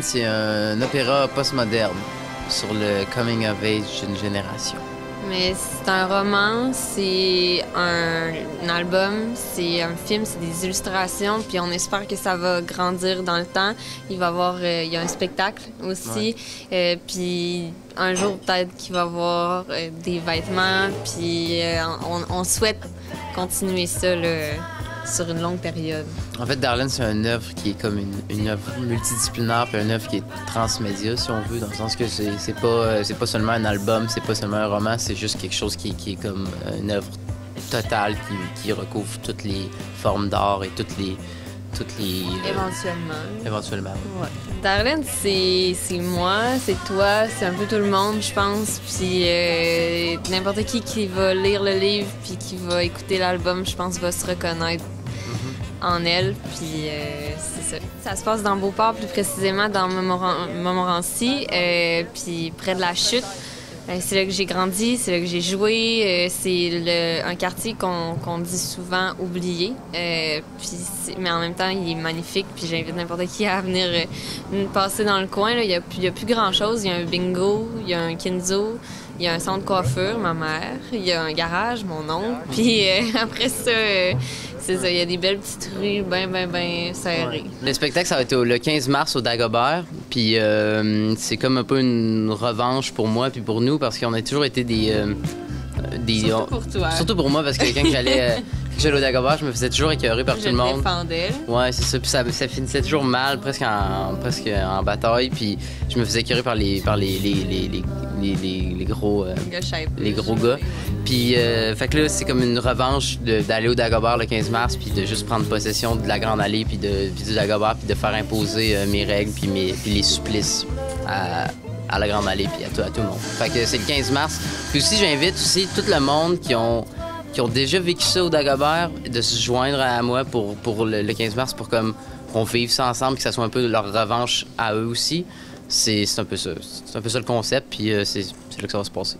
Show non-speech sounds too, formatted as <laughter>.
c'est un opéra postmoderne sur le coming of age d'une génération. Mais c'est un roman, c'est un, un album, c'est un film, c'est des illustrations, puis on espère que ça va grandir dans le temps. Il va y avoir, euh, il y a un spectacle aussi, euh, puis un jour peut-être qu'il va y avoir euh, des vêtements, puis on, on souhaite continuer ça là, sur une longue période. En fait, Darlene, c'est une œuvre qui est comme une, œuvre multidisciplinaire, puis une œuvre qui est transmédia, si on veut, dans le sens que c'est pas, euh, c'est pas seulement un album, c'est pas seulement un roman, c'est juste quelque chose qui, est comme une œuvre totale qui recouvre toutes les formes d'art et toutes les. Toutes les euh, Éventuellement. éventuellement. Ouais. Darlene, c'est c'est moi, c'est toi, c'est un peu tout le monde, je pense. Puis euh, n'importe qui qui va lire le livre puis qui va écouter l'album, je pense, va se reconnaître en elle. Puis euh, c'est ça. Ça se passe dans Beauport, plus précisément dans Montmoren- Montmorency, puis près de la chute. Euh, c'est là que j'ai grandi, c'est là que j'ai joué. euh, c'est un quartier qu'on qu'on dit souvent oublié. Euh, mais en même temps, il est magnifique. Puis j'invite n'importe qui à venir euh, passer dans le coin. là. Il n'y a, a plus grand-chose. Il y a un bingo, il y a un kinzo, il y a un centre de coiffure, ma mère. Il y a un garage, mon oncle. <laughs> Puis euh, après ça, euh, c'est ça. Il y a des belles petites rues bien, bien, bien serrées. Le spectacle, ça va être le 15 mars au Dagobert. Puis euh, c'est comme un peu une revanche pour moi puis pour nous parce qu'on a toujours été des. euh, des Surtout pour toi. Surtout pour moi parce que quand j'allais <laughs> au Dagobert, je me faisais toujours écœurer par Je tout le monde. défendais. Ouais, c'est ça. Puis ça, ça finissait toujours mal, presque en, presque en bataille. Puis je me faisais écœurer par les, par les, les, les, les, les- les- les gros. euh, Les gros gars. Puis, euh, fait que là, c'est comme une revanche d'aller au Dagobert le 15 mars, puis de juste prendre possession de la Grande Allée, puis, de, puis du Dagobert, puis de faire imposer euh, mes règles, puis, mes, puis les supplices à, à la Grande Allée, puis à tout, à tout le monde. Fait que c'est le 15 mars. Puis aussi, j'invite aussi tout le monde qui ont, qui ont déjà vécu ça au Dagobert de se joindre à moi pour, pour le, le 15 mars, pour comme qu'on vive ça ensemble, que ça soit un peu leur revanche à eux aussi. C'est un peu ça. C'est un peu ça le concept, puis euh, c'est là que ça va se passer.